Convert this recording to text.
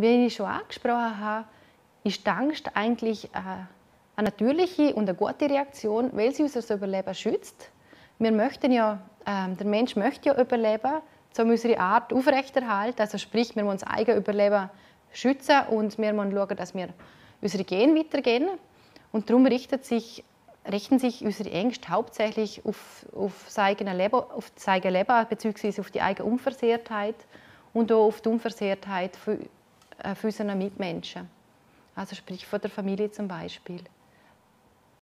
wie ich schon angesprochen habe, ist die Angst eigentlich eine natürliche und eine gute Reaktion, weil sie unser Überleben schützt. Wir möchten ja, äh, der Mensch möchte ja überleben, um unsere Art aufrechterhalten. Also sprich, wir wollen unser eigenes Überleben schützen und wir müssen schauen, dass wir unsere Gene weitergehen. Und darum richtet sich, richten sich unsere Ängste hauptsächlich auf, auf, das eigene Leben, auf das eigene Leben bzw. auf die eigene Unversehrtheit und auch auf die Unversehrtheit äh, für unsere Mitmenschen. Also sprich von der Familie zum Beispiel.